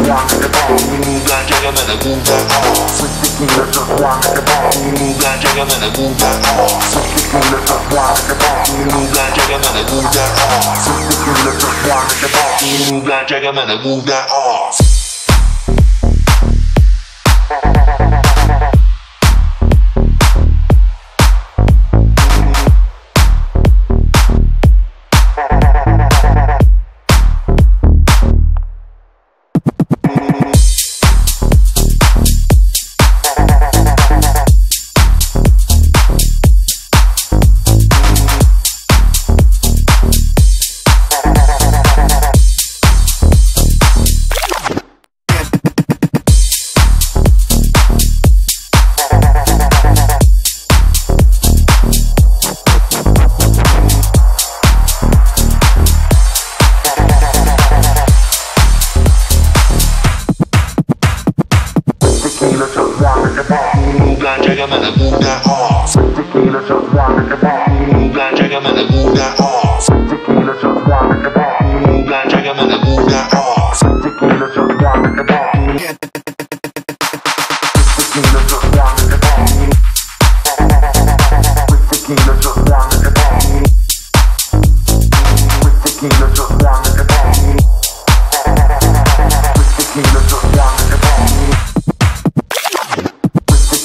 one at the bar You move that jagger than a move that car Sweet dick and lift up one at the bar You move that jagger than a move that car Sweet dick and lift up one at the bar You move that jagger than a move that car Sweet dick and lift up one at the bar You move that jagger than a move that car jigger, man, and move that ass. Tequila just wine in the bar. Move that jigger, man, and move that ass. Tequila just wine in the bar. Move that jigger, man, and move that ass. Tequila just wine in the bar. Tequila just wine in the bar. Tequila just wine in the bar. Tequila just wine in the bar. Tequila just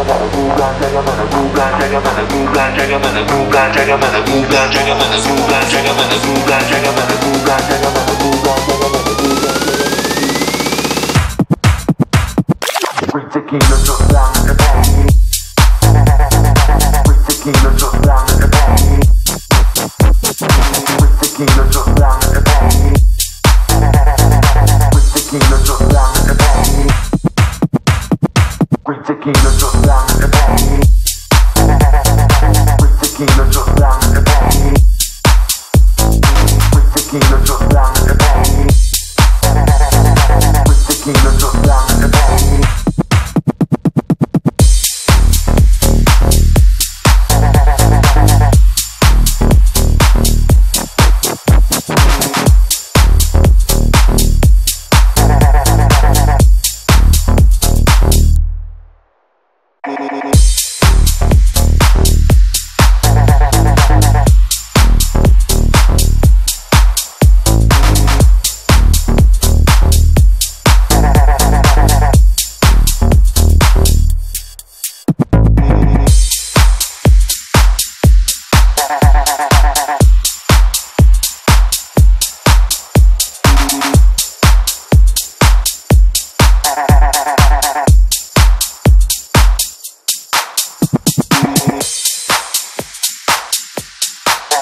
加满的菇干加满的菇干加加满的菇干加加满的菇干加加满的菇干加加满的菇干的 tequila, just one just one and just one.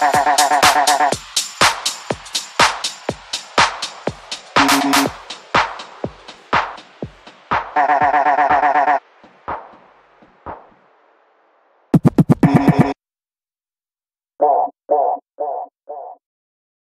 Ha ha ha ha ha.